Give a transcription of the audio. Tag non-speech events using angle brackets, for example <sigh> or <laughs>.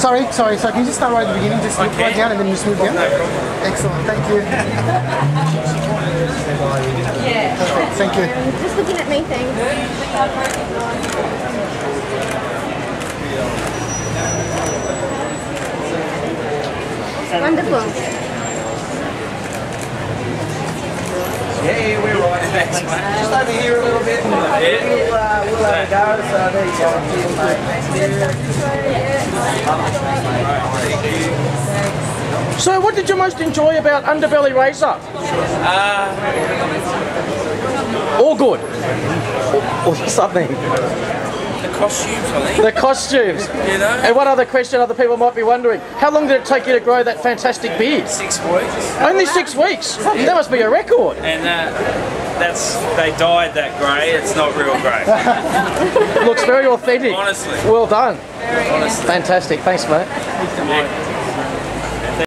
Sorry, sorry. So can you just start right at the beginning? Just look right down and then just move down. Excellent. Thank you. Perfect. Thank you. Just looking at me, thanks. Wonderful. Yeah, we're right. Thanks, mate. Just over here a little bit. We'll, uh, we'll have a go. So there you go. Cheers, mate. So, what did you most enjoy about Underbelly Razor? Uh, All good. Or, or something. The costumes, I think. The costumes. You know? And one other question other people might be wondering how long did it take you to grow that fantastic beard? Six weeks. Only six weeks? That must be a record. And uh, that's, they dyed that grey. It's not real grey. <laughs> Looks very authentic. Honestly. Well done. Honestly. Fantastic. Thanks, mate. Yeah.